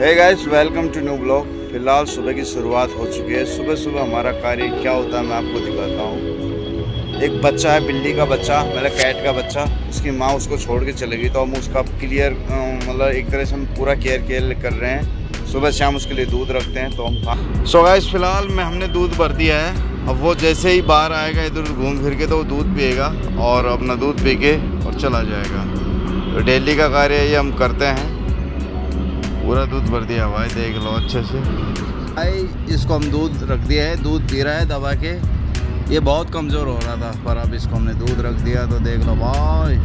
Hi guys welcome to new blog फ़िलहाल सुबह की शुरुआत हो चुकी है। सुबह सुबह हमारा कार्य क्या होता है मैं आपको दिखाता हूँ। एक बच्चा है, बिल्ली का बच्चा मतलब कैट का बच्चा। उसकी माँ उसको छोड़ के चले गई तो हम उसका क्लियर मतलब एक तरह से हम पूरा केयर केयर कर रहे हैं। सुबह शाम उसके लिए दूध रखते हैं तो हम कहा सो गाइस फ़िलहाल में, हमने दूध भर दिया है। अब वो जैसे ही बाहर आएगा, इधर घूम फिर के तो वो दूध पिएगा और अपना दूध पी के और चला जाएगा। तो डेली का कार्य ये हम करते हैं। पूरा दूध भर दिया भाई देख लो अच्छे से। भाई, इसको हम दूध रख दिया है, दूध पी रहा है दबा के। ये बहुत कमज़ोर हो रहा था, पर अब इसको हमने दूध रख दिया तो देख लो भाई।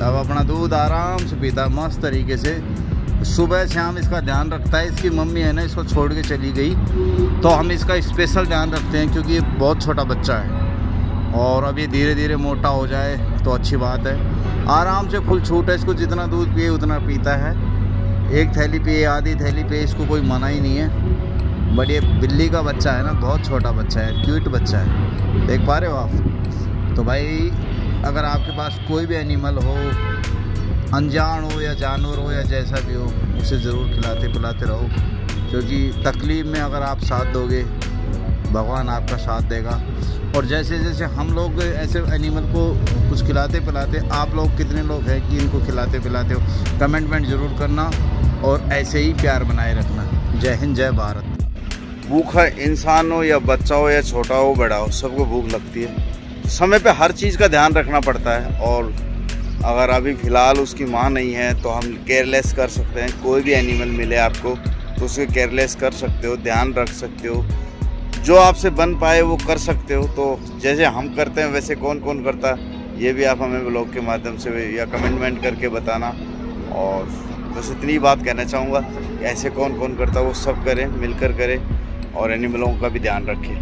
अब अपना दूध आराम से पीता, मस्त तरीके से। सुबह शाम इसका ध्यान रखता है, इसकी मम्मी है ना, इसको छोड़ के चली गई। तो हम इसका स्पेशल ध्यान रखते हैं, क्योंकि ये बहुत छोटा बच्चा है। और अब ये धीरे धीरे मोटा हो जाए तो अच्छी बात है। आराम से फुल छूट है, इसको जितना दूध पिए, उतना पीता है। एक थैली पे, आधी थैली पे इसको कोई मना ही नहीं है। बट ये बिल्ली का बच्चा है ना, बहुत छोटा बच्चा है क्यूट बच्चा है। देख पा रहे हो आप? तो भाई, अगर आपके पास कोई भी एनिमल हो, अनजान हो या जानवर हो या जैसा भी हो, उसे ज़रूर खिलाते पिलाते रहो। क्योंकि तकलीफ़ में अगर आप साथ दोगे भगवान आपका साथ देगा। और जैसे जैसे हम लोग ऐसे एनिमल को कुछ खिलाते पिलाते, आप लोग कितने लोग हैं कि इनको खिलाते पिलाते हो? कमेंटमेंट ज़रूर करना और ऐसे ही प्यार बनाए रखना। जय हिंद, जय भारत। भूखा इंसान हो या बच्चा हो या छोटा हो, बड़ा हो, सबको भूख लगती है। समय पे हर चीज़ का ध्यान रखना पड़ता है और अगर अभी फ़िलहाल उसकी माँ नहीं है तो हम केयरलेस कर सकते हैं। कोई भी एनिमल मिले आपको तो उसको केयरलेस कर सकते हो, ध्यान रख सकते हो। जो आपसे बन पाए वो कर सकते हो। तो जैसे हम करते हैं, वैसे कौन कौन करता ये भी आप हमें ब्लॉग के माध्यम से या कमेंटमेंट करके बताना। और बस इतनी बात कहना चाहूँगा, ऐसे कौन कौन करता वो सब करें, मिलकर करें, और एनिमलों का भी ध्यान रखें।